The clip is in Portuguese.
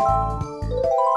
Música